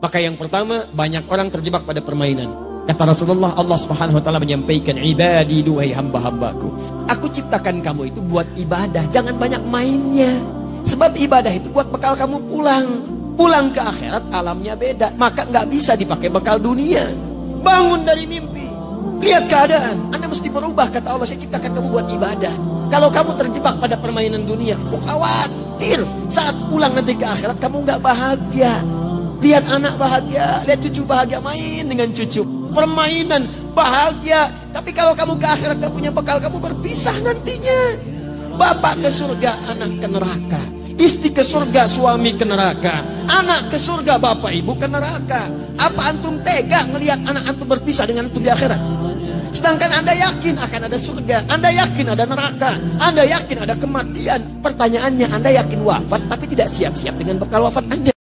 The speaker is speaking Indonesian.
Maka yang pertama, banyak orang terjebak pada permainan. Kata Rasulullah, Allah Subhanahu wa taala menyampaikan, "Ibadi duhai hamba-hambaku, aku ciptakan kamu itu buat ibadah, jangan banyak mainnya. Sebab ibadah itu buat bekal kamu pulang. Pulang ke akhirat alamnya beda, maka nggak bisa dipakai bekal dunia. Bangun dari mimpi, lihat keadaan. Anda mesti berubah kata Allah, saya ciptakan kamu buat ibadah. Kalau kamu terjebak pada permainan dunia, aku khawatir saat pulang nanti ke akhirat kamu nggak bahagia. Lihat anak bahagia, lihat cucu bahagia, main dengan cucu. Permainan bahagia. Tapi kalau kamu ke akhirat gak punya bekal, kamu berpisah nantinya. Bapak ke surga, anak ke neraka. Istri ke surga, suami ke neraka. Anak ke surga, bapak ibu ke neraka. Apa antum tega melihat anak antum berpisah dengan antum di akhirat? Sedangkan anda yakin akan ada surga, anda yakin ada neraka, anda yakin ada kematian. Pertanyaannya, anda yakin wafat tapi tidak siap-siap dengan bekal wafat anda.